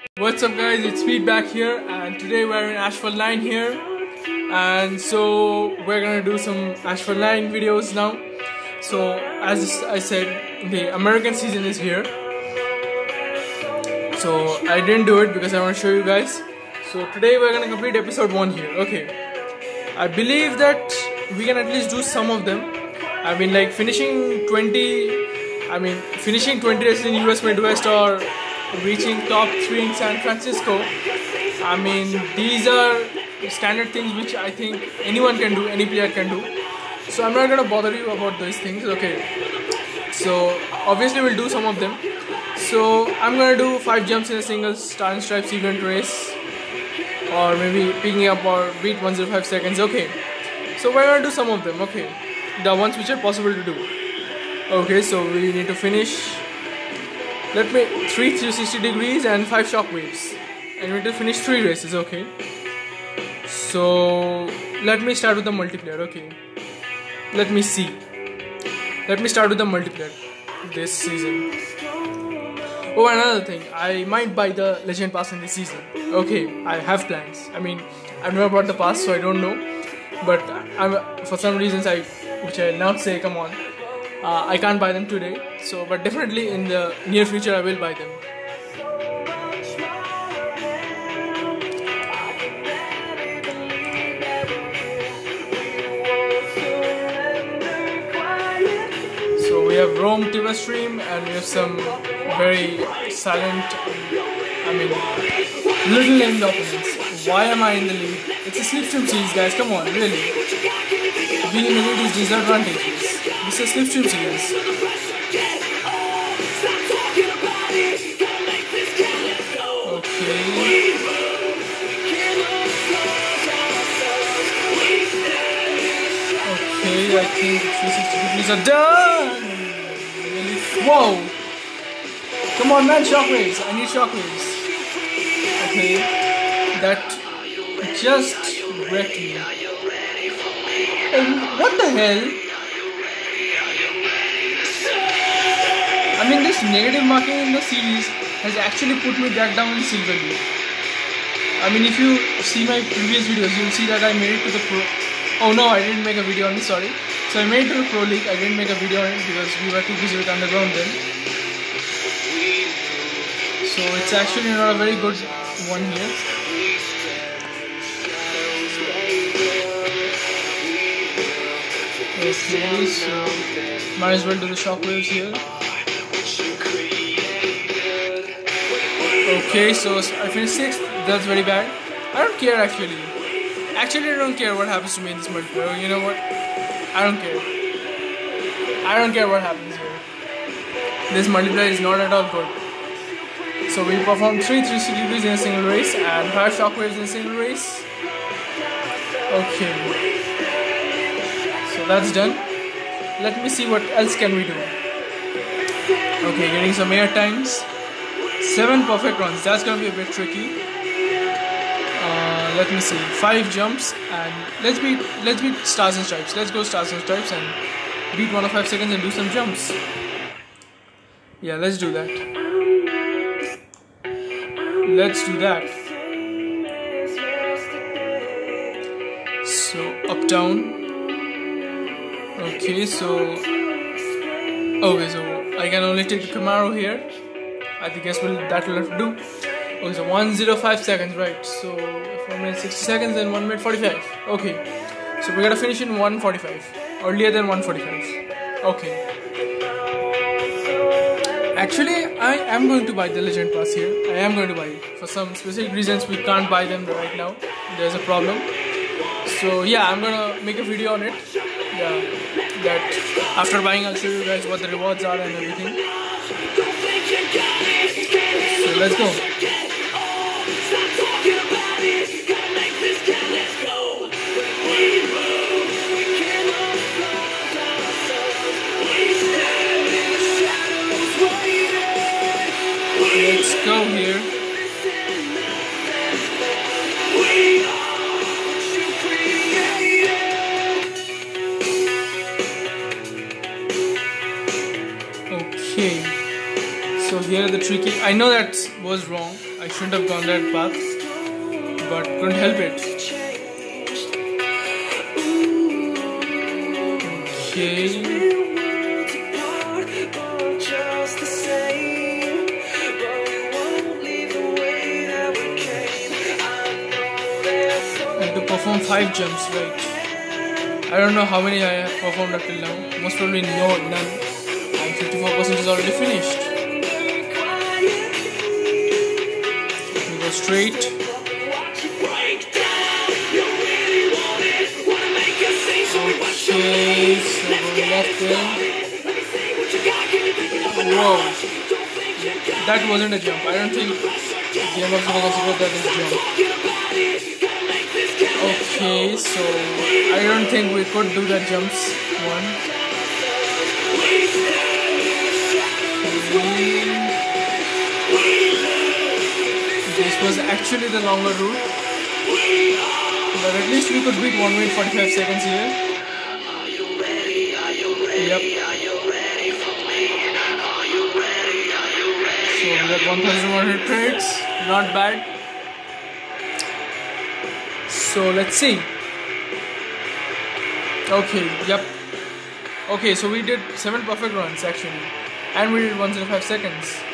What's up guys, it's Pete back here and today we're in Asphalt 9 here and so we're gonna do some Asphalt 9 videos now. So as I said, the American season is here. So I didn't do it because I want to show you guys. So today we're gonna complete episode 1 here, okay. I believe that we can at least do some of them. I mean like finishing 20, I mean finishing 20 races in US Midwest or reaching top 3 in San Francisco. I mean these are standard things which I think anyone can do, any player can do. So I'm not gonna bother you about those things, okay. So obviously we'll do some of them. So I'm gonna do 5 jumps in a single star and stripes event race or maybe picking up or beat 105 seconds, okay. So we're gonna do some of them, okay. The ones which are possible to do. Okay, so we need to finish let me 3 360 degrees and 5 shockwaves and we need to finish 3 races okay? So let me start with the multiplayer okay? Let me see. Let me start with the multiplayer this season. Oh another thing. I might buy the legend pass in this season. Okay i have plans. I mean i've never bought the pass so i don't know. But I'm, for some reasons i which i'll not say come on uh, I can't buy them today, so but definitely in the near future I will buy them. So we have Rome TV stream and we have some very silent, I mean, little named opponents. Why am I in the lead? It's a slipstream series, guys. Come on, really. Being in the lead is disadvantages. This is slipstream series. Okay. Okay, I think 360 degrees are done. Whoa! Come on, man, shockwaves. I need shockwaves. Okay, that just wrecked me. And what the hell? Mean, this negative marking in the series has actually put me back down in Silver League. I mean, if you see my previous videos, you'll see that I made it to the Pro. Oh no, I didn't make a video on it, sorry. So I made it to the Pro League, I didn't make a video on it because we were too busy with Underground then. So it's actually not a very good one here. Okay, so might as well do the shockwaves here. Okay, so I finished sixth. That's very bad. I don't care actually. Actually, I don't care what happens to me in this multiplayer. You know what? I don't care. I don't care what happens here. This multiplayer is not at all good. So we performed three 360 degrees in a single race and five shockwaves in a single race. Okay. So that's done. Let me see what else can we do. Okay, getting some air times. Seven perfect runs. That's gonna be a bit tricky. Uh, let me see. Five jumps and let's beat let's beat stars and stripes. Let's go stars and stripes and beat one of five seconds and do some jumps. Yeah, let's do that. Let's do that. So up down. Okay, so okay, so I can only take the Camaro here. I guess will that will have to do. Okay, so 105 seconds, right? So 4 minutes 60 seconds and 1 minute 45. Okay, so we gotta finish in 145, earlier than 145. Okay. Actually, I am going to buy the Legend Pass here. I am going to buy it. For some specific reasons, we can't buy them right now. There's a problem. So yeah, I'm gonna make a video on it. Yeah, that after buying, I'll show you guys what the rewards are and everything. Let's go. Let's go here. I know that was wrong. I shouldn't have gone that path, but couldn't help it. Okay. I to perform five jumps, right? I don't know how many I have performed up till now. Most probably no, none. And 54% is already finished. Okay, so left there. Whoa. That wasn't a jump. I don't think game was gonna consider that as jump. Okay, so I don't think we could do the jumps. One. Was actually the longer route. But at least we could beat 1 minute 45 seconds here. Yep. So we got 1100 credits. Not bad. So let's see. Okay, yep. Okay, so we did 7 perfect runs actually. And we did 105 seconds.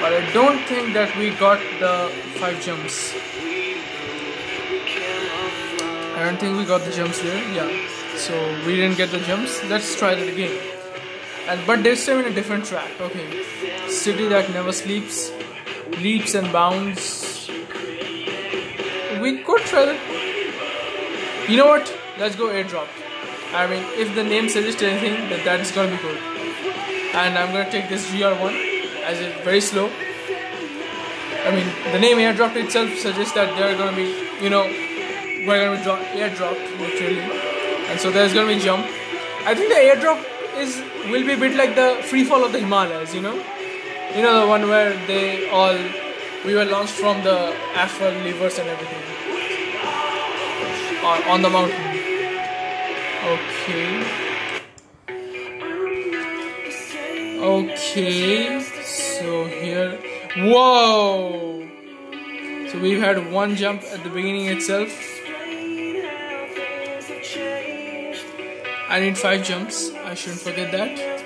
But I don't think that we got the 5 jumps. I don't think we got the jumps there. Yeah. So we didn't get the jumps. Let's try that again. And but this time in a different track. Okay. City that never sleeps, leaps and bounds. We could try that. You know what? Let's go airdrop. I mean, if the name suggests anything, then that is gonna be good. And I'm gonna take this GR1 as it's very slow. I mean, the name airdrop itself suggests that they're gonna be, you know, we're gonna be dro- airdropped literally, and so there's gonna be jump. I think the airdrop is will be a bit like the free fall of the Himalayas, you know, you know the one where they all we were launched from the asphalt levers and everything on, on the mountain. Okay. Okay, here, whoa! So we've had one jump at the beginning itself. I need five jumps. I shouldn't forget that.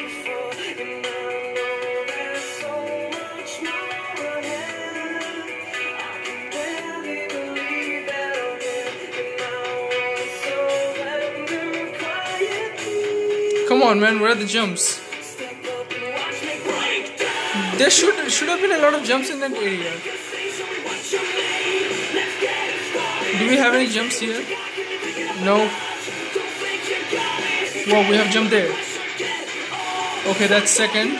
Come on, man. Where are the jumps? There should should have been a lot of jumps in that area. Do we have any jumps here? No. Whoa, we have jump there. Okay, that's second.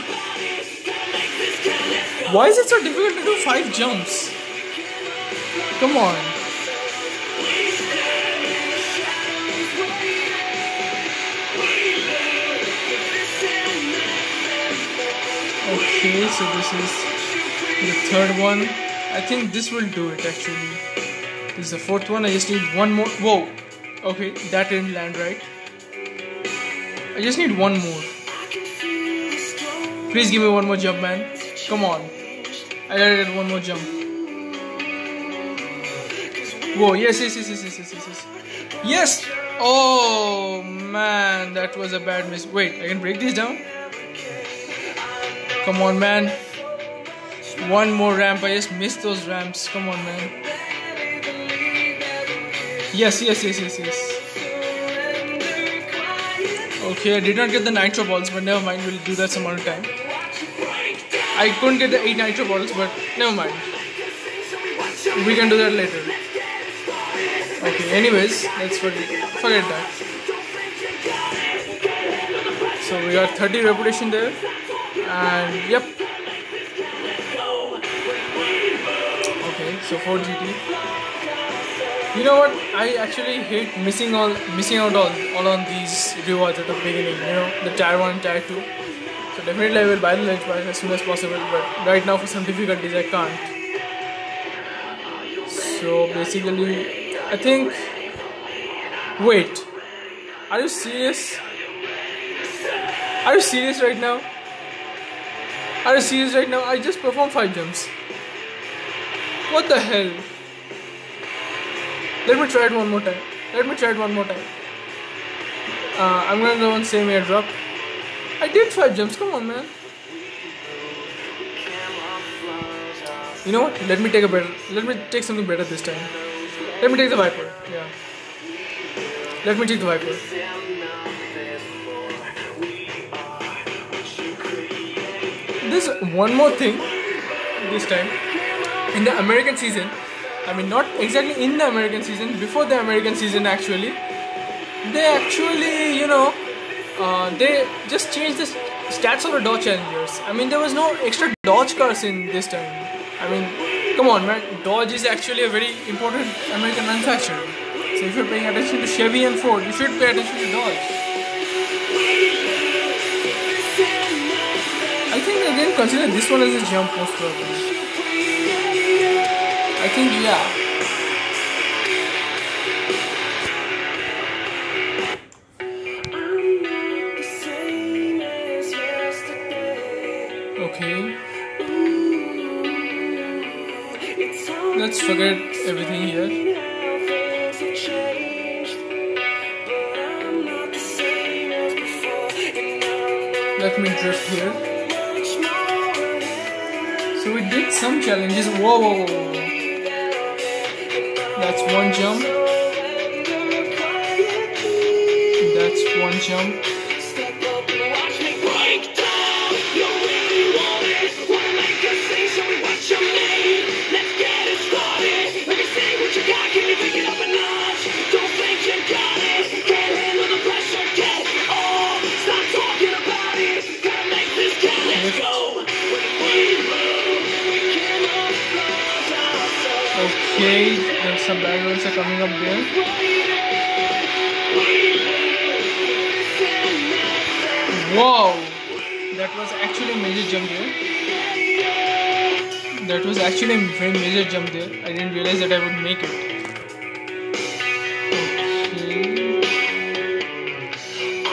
Why is it so difficult to do five jumps? Come on. Okay, so this is the third one. I think this will do it actually. This is the fourth one. I just need one more. Whoa. Okay, that didn't land right. I just need one more. Please give me one more jump, man. Come on. I gotta get one more jump. Whoa, yes, yes, yes, yes, yes, yes, yes, yes. Yes! Oh man, that was a bad miss. Wait, I can break these down? Come on, man. One more ramp. I just missed those ramps. Come on, man. Yes, yes, yes, yes, yes. Okay, I did not get the nitro balls, but never mind. We'll do that some other time. I couldn't get the 8 nitro balls, but never mind. We can do that later. Okay, anyways, let's forget, forget that. So we got 30 reputation there. And yep. Okay, so 4 GT. You know what? I actually hate missing all missing out all, all on these rewards at the beginning, you know, the tier 1 and tier 2. So definitely I will buy the lunch bike as soon as possible, but right now for some difficulties I can't. So basically I think wait. Are you serious? Are you serious right now? Are you serious right now? I just performed five jumps. What the hell? Let me try it one more time. Let me try it one more time. Uh, I'm gonna go on same airdrop. I did five jumps. Come on, man. You know what? Let me take a better. Let me take something better this time. Let me take the Viper. Yeah. Let me take the Viper. There's one more thing this time. In the American season, I mean, not exactly in the American season, before the American season actually, they actually, you know, uh, they just changed the stats of the Dodge Challengers. I mean, there was no extra Dodge cars in this time. I mean, come on, man. Dodge is actually a very important American manufacturer. So if you're paying attention to Chevy and Ford, you should pay attention to Dodge. They consider this one as a jump most probably. I think yeah. Okay. Let's forget everything here. Let me drift here. So we did some challenges. Whoa, whoa, whoa. That's one jump. That's one jump. Okay, there's some backgrounds are coming up there. Wow, that was actually a major jump there. That was actually a very major jump there. I didn't realize that I would make it.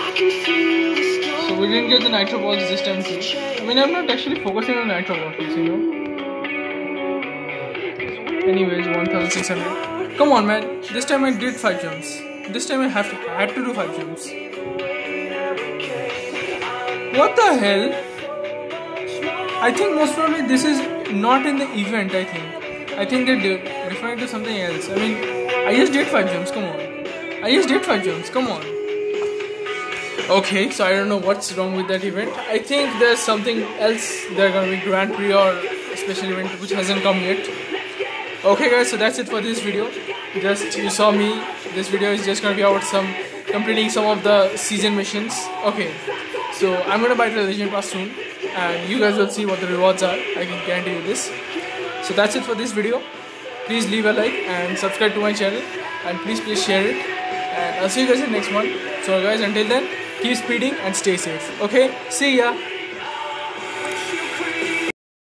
Okay. So we didn't get the nitro balls this time too. I mean, I'm not actually focusing on nitro balls, you know. Anyways, 1600. Come on, man. This time I did 5 jumps. This time I have to, had to do 5 jumps. What the hell? I think most probably this is not in the event, I think. I think they're referring to something else. I mean, I just did 5 jumps, come on. I just did 5 jumps, come on. Okay, so I don't know what's wrong with that event. I think there's something else. They're gonna be Grand Prix or special event which hasn't come yet okay guys so that's it for this video. Just you saw me. This video is just gonna be about some completing some of the season missions. Okay so i'm gonna buy the legend pass soon and you guys will see what the rewards are. I can guarantee you this. So that's it for this video. Please leave a like and subscribe to my channel and please please share it. And i'll see you guys in the next one. So guys until then keep speeding and stay safe. Okay see ya